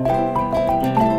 Música